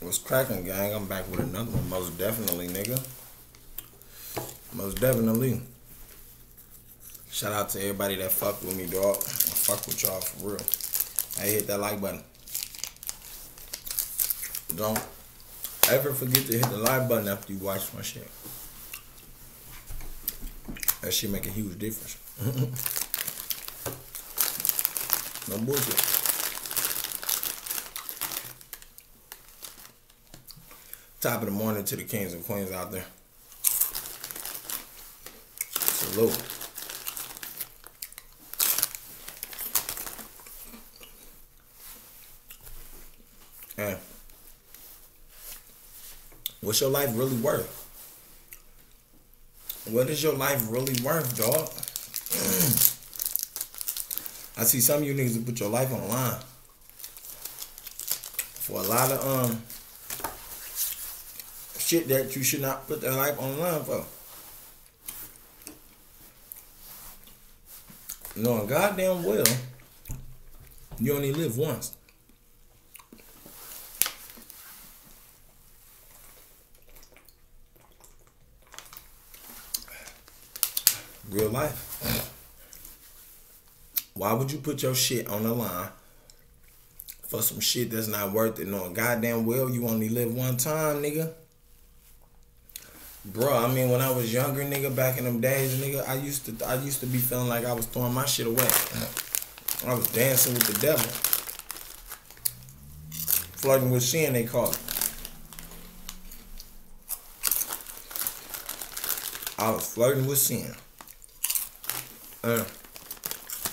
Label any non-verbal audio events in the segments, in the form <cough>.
What's cracking, gang? I'm back with another one. Most definitely, nigga. Most definitely. Shout out to everybody that fucked with me, dog. I fuck with y'all for real. Hey, hit that like button. Don't ever forget to hit the like button after you watch my shit. That shit make a huge difference. <laughs> no bullshit. Top of the morning to the kings and queens out there. Salute. Hey. What's your life really worth? What is your life really worth, dog? <clears throat> I see some of you niggas put your life on the line. For a lot of um shit that you should not put their life on the line for. Knowing goddamn well you only live once. Real life. Why would you put your shit on the line for some shit that's not worth it, knowing goddamn well you only live one time, nigga? Bro, I mean, when I was younger, nigga, back in them days, nigga, I used to, I used to be feeling like I was throwing my shit away. I was dancing with the devil, flirting with sin, they call it. I was flirting with sin. Uh,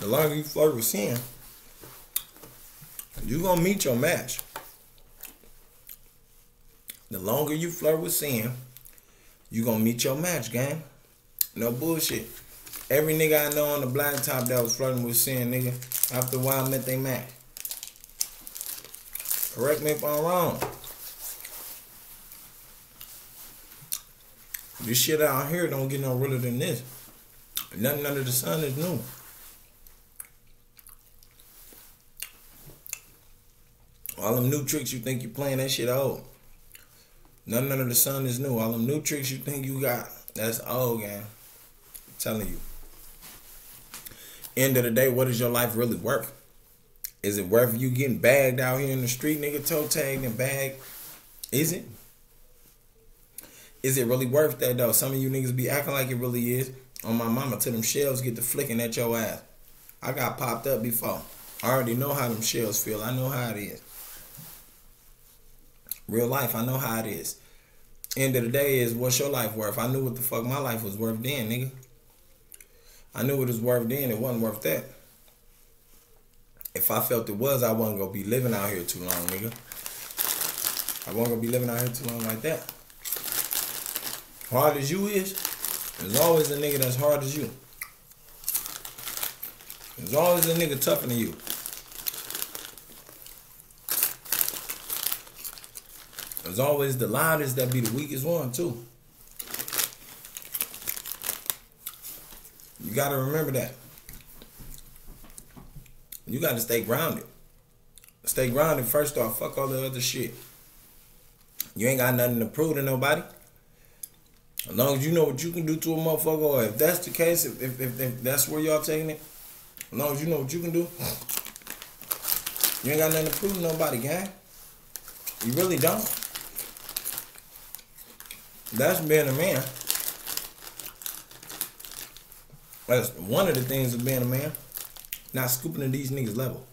the longer you flirt with sin, you gonna meet your match. The longer you flirt with sin, you gonna meet your match, gang. No bullshit. Every nigga I know on the black top that was flirting with sin, nigga, after a while met they match. Correct me if I'm wrong. This shit out here don't get no realer than this. Nothing under the sun is new. All them new tricks you think you playing, that shit old. Nothing under the sun is new. All them new tricks you think you got, that's old, gang. I'm telling you. End of the day, what is your life really worth? Is it worth you getting bagged out here in the street, nigga, toe tagged and bagged? Is it? Is it really worth that though? Some of you niggas be acting like it really is. On my mama, till them shells get to flicking at your ass. I got popped up before. I already know how them shells feel. I know how it is. Real life, I know how it is. End of the day is what's your life worth? I knew what the fuck my life was worth then, nigga. I knew it was worth then. It wasn't worth that. If I felt it was, I wasn't gonna be living out here too long, nigga. I wasn't gonna be living out here too long like that. Hard as you is, there's always a nigga that's hard as you. There's always a nigga tougher than you. There's always the loudest that be the weakest one too. You gotta remember that. You gotta stay grounded. Stay grounded first off. Fuck all the other shit. You ain't got nothing to prove to nobody. As long as you know what you can do to a motherfucker, or if that's the case, if, if, if, if that's where y'all taking it, as long as you know what you can do, you ain't got nothing to prove to nobody, gang. You really don't. That's being a man. That's one of the things of being a man. Not scooping to these niggas level.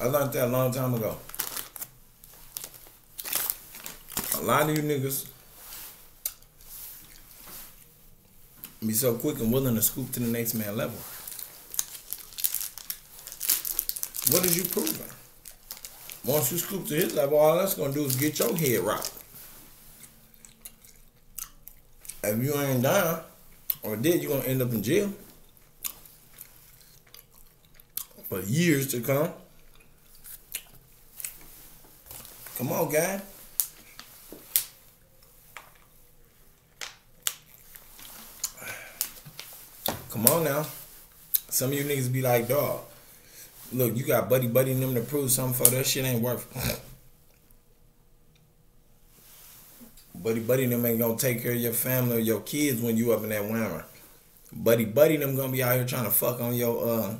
I learned that a long time ago. A lot of you niggas be so quick and willing to scoop to the next man level. What is you proving? Once you scoop to his level, all that's gonna do is get your head rocked. If you ain't down or did, you're gonna end up in jail for years to come. Come on, guy. Come on now. Some of you niggas be like, dog, look, you got buddy buddy them to prove something for that shit ain't worth. buddy buddy them ain't gonna take care of your family or your kids when you up in that whammer. Buddy buddy them gonna be out here trying to fuck on your uh,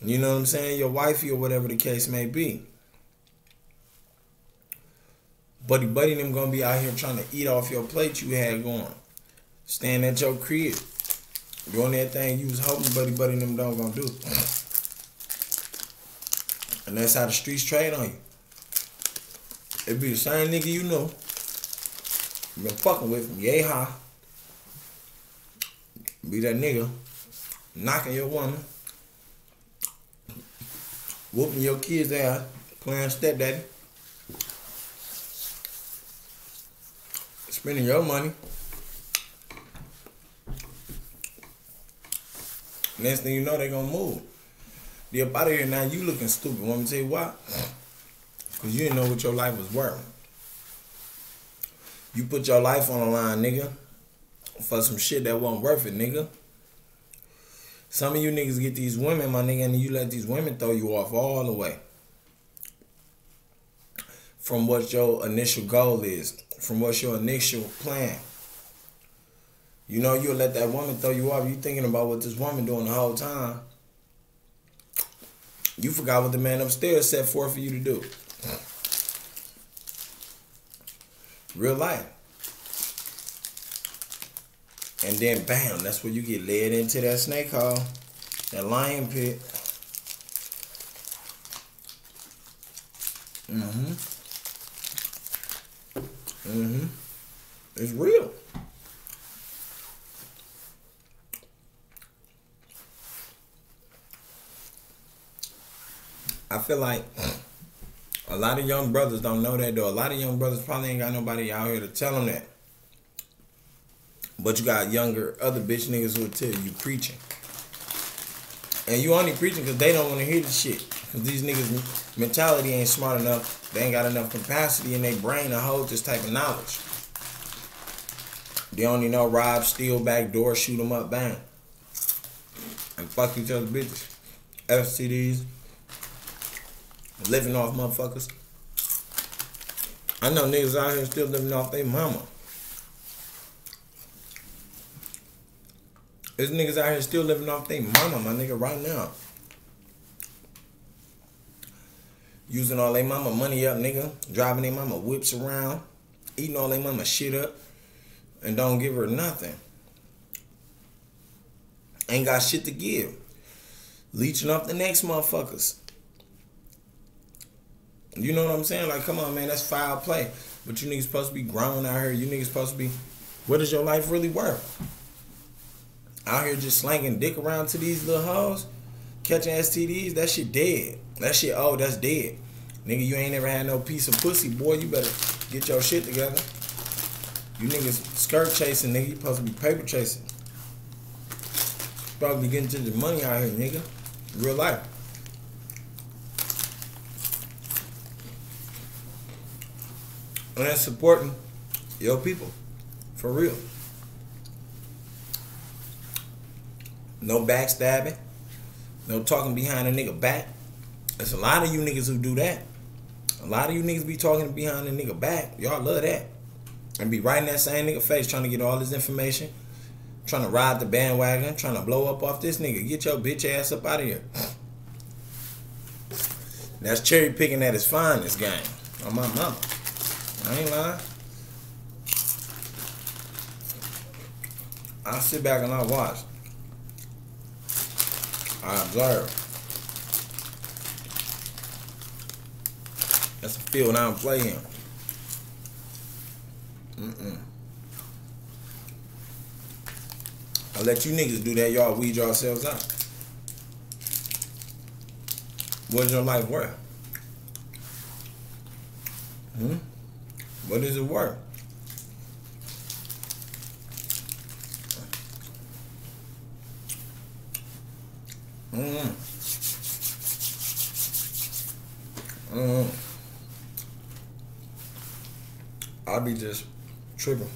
you know what I'm saying, your wifey or whatever the case may be. Buddy buddy them gonna be out here trying to eat off your plate you had going. Staying at your crib. Doing that thing you was hoping buddy buddy them don't gonna do. And that's how the streets trade on you. It be the same nigga you know. You been fucking with him, yay high. Be that nigga knocking your woman, whooping your kids out, playing stepdaddy, spending your money. Next thing you know, they gonna move. Be up out of here now. You looking stupid. Want me to tell you why? Cause you didn't know what your life was worth. You put your life on the line, nigga, for some shit that wasn't worth it, nigga. Some of you niggas get these women, my nigga, and you let these women throw you off all the way. From what your initial goal is, from what your initial plan. You know, you'll let that woman throw you off. You thinking about what this woman doing the whole time. You forgot what the man upstairs set forth for you to do. Real life. And then bam, that's where you get led into that snake hole, that lion pit. Mm-hmm. Mm-hmm. It's real. I feel like a lot of young brothers don't know that though. A lot of young brothers probably ain't got nobody out here to tell them that. But you got younger other bitch niggas who will tell you preaching. And you only preaching because they don't want to hear the shit. Because these niggas' mentality ain't smart enough. They ain't got enough capacity in their brain to hold this type of knowledge. They only know rob, steal, back door, shoot them up, bang. And fuck each other bitches. STDs. Living off motherfuckers. I know niggas out here still living off their mama. There's niggas out here still living off their mama, my nigga, right now. Using all their mama money up, nigga. Driving their mama whips around. Eating all their mama shit up. And don't give her nothing. Ain't got shit to give. Leeching off the next motherfuckers. You know what I'm saying? Like, come on, man, that's foul play. But you niggas supposed to be grown out here. You niggas supposed to be. What is your life really worth? Out here just slanging dick around to these little hoes, catching STDs. That shit dead. That shit, oh, that's dead. Nigga, you ain't never had no piece of pussy, boy. You better get your shit together. You niggas skirt chasing, nigga. You supposed to be paper chasing. Probably getting to the money out here, nigga. Real life. And that's supporting your people. For real. No backstabbing. No talking behind a nigga back. There's a lot of you niggas who do that. A lot of you niggas be talking behind a nigga back. Y'all love that. And be right in that same nigga face trying to get all this information. Trying to ride the bandwagon. Trying to blow up off this nigga. Get your bitch ass up out of here. That's cherry picking at its finest, game. On my mama. I ain't lying. I sit back and I watch. I observe. That's a field I don't play in. Mm-mm. I let you niggas do that. Y'all weed yourselves out. What's your life worth? Hmm? What is it worth? Mm. Mm. I'll be just tripping.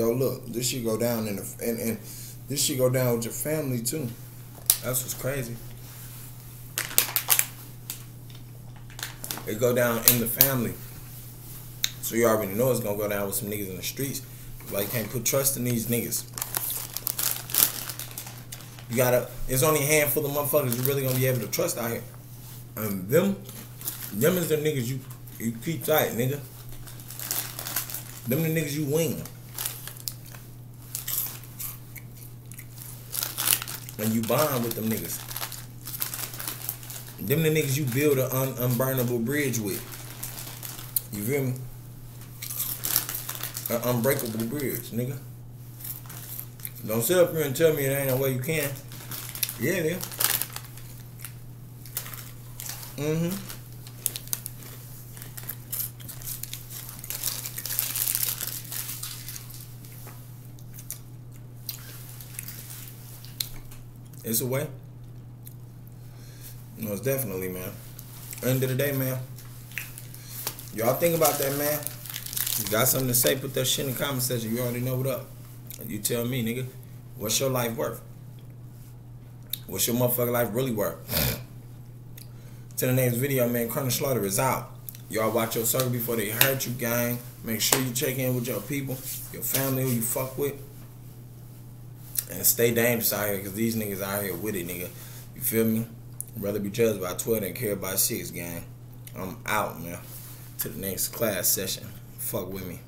yo, look, this shit go down in the and, and this shit go down with your family too. That's what's crazy. It go down in the family. So you already know it's gonna go down with some niggas in the streets. Like can't put trust in these niggas. You gotta it's only a handful of motherfuckers you really gonna be able to trust out here. And them them is the niggas you you keep tight, nigga. Them the niggas you wing. And you bond with them niggas. Them the niggas you build an un- unburnable bridge with. You feel me? An unbreakable bridge, nigga. Don't sit up here and tell me it ain't no way you can. Yeah, it is. Mm-hmm. It's a way. It's definitely, man. End of the day, man. Y'all think about that, man. You got something to say, put that shit in the comment section. You already know what up. You tell me, nigga, what's your life worth? What's your motherfucking life really worth? <clears throat> to the next video, man. Karnage Slaughter is out. Y'all watch your circle before they hurt you, gang. Make sure you check in with your people, your family who you fuck with. And stay dangerous out here, because these niggas out here with it, nigga. You feel me? Rather be judged by 12 than care by 6, gang. I'm out, man. To the next class session. Fuck with me.